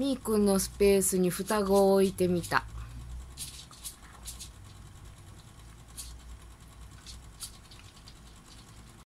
みーくんのスペースに双子を置いてみた。